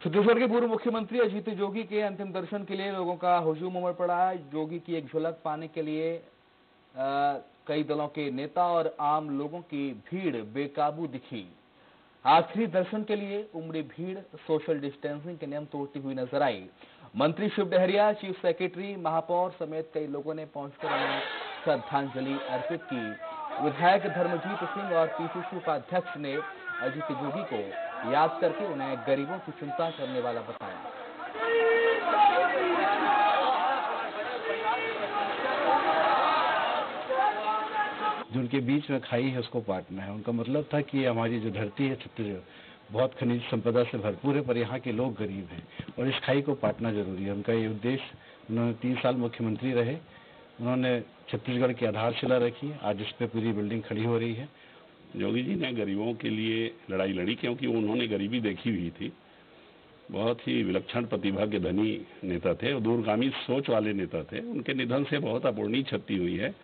छत्तीसगढ़ के पूर्व मुख्यमंत्री अजीत जोगी के अंतिम दर्शन के लिए लोगों का हुजूम उमड़ पड़ा। है जोगी की एक झलक पाने के लिए आ, कई दलों के नेता और आम लोगों की भीड़ बेकाबू दिखी। आखिरी दर्शन के लिए उमड़ी भीड़ सोशल डिस्टेंसिंग के नियम तोड़ती हुई नज़र आई। मंत्री शिव डहरिया चीफ सेक्रेटरी महापौर समेत कई लोगों ने पहुंचकर उन्हें श्रद्धांजलि अर्पित की। विधायक धर्मजीत सिंह और पीसीसी उपाध्यक्ष ने अजीत जोगी को याद करके उन्हें गरीबों की चिंता करने वाला बताया। जो उनके बीच में खाई है, उसको पाटना है। उनका मतलब था कि हमारी जो धरती है छत्तीसगढ़ बहुत खनिज संपदा से भरपूर है, पर यहाँ के लोग गरीब हैं। और इस खाई को पाटना ज़रूरी है। उनका ये उद्देश्य, उन्होंने तीन साल मुख्यमंत्री रहे। उन्होंने छत्तीसगढ़ की आधारशिला रखी। आज इस पर पूरी बिल्डिंग खड़ी हो रही है। योगी जी ने गरीबों के लिए लड़ाई लड़ी क्योंकि उन्होंने गरीबी देखी हुई थी। बहुत ही विलक्षण प्रतिभा के धनी नेता थे और दूरगामी सोच वाले नेता थे। उनके निधन से बहुत अपूर्णीय क्षति हुई है।